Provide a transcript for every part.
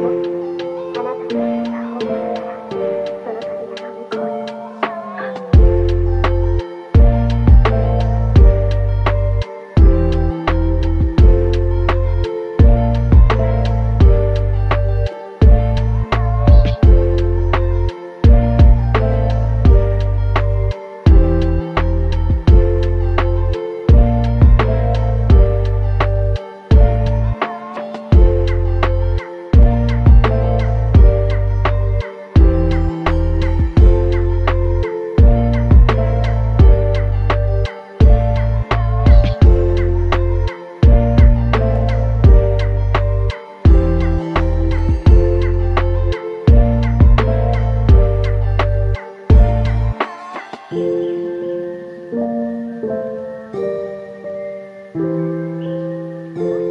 Thank. Lord.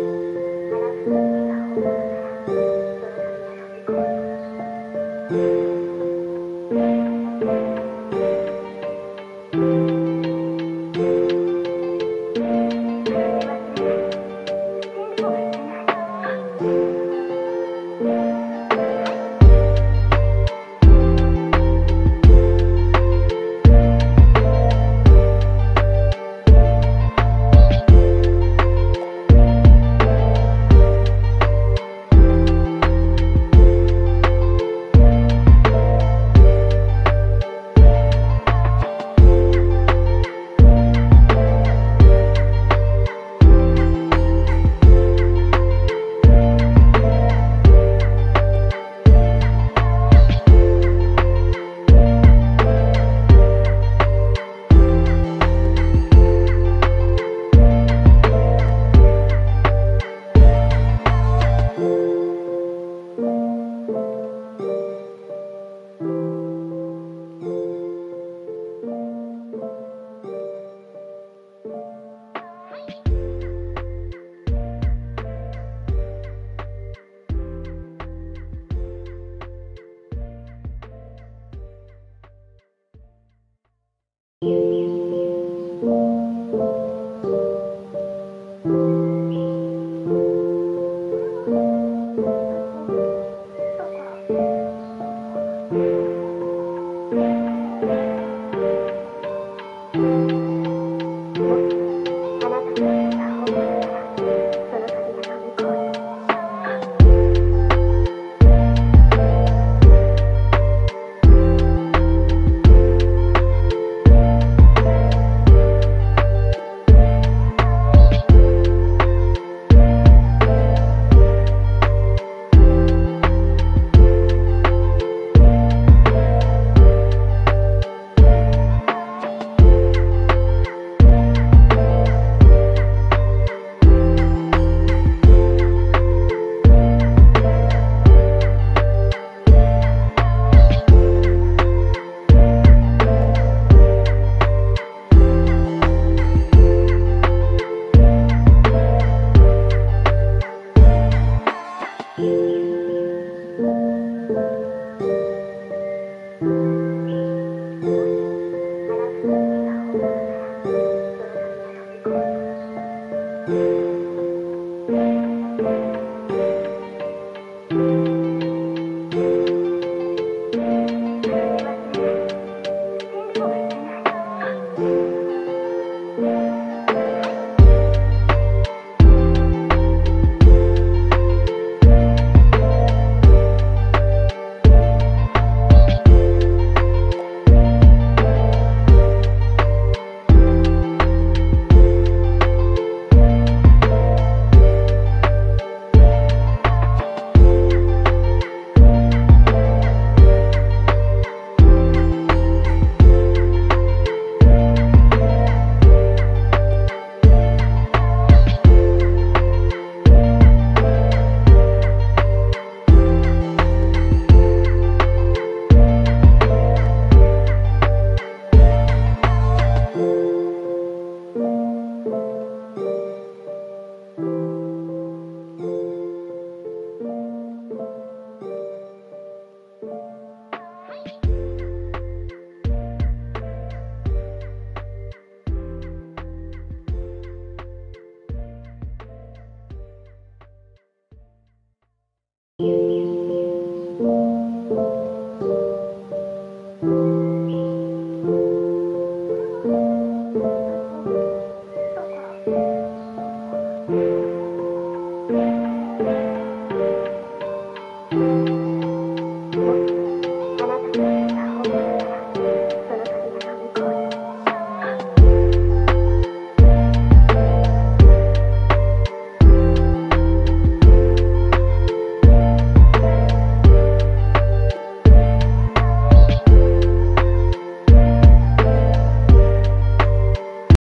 morning.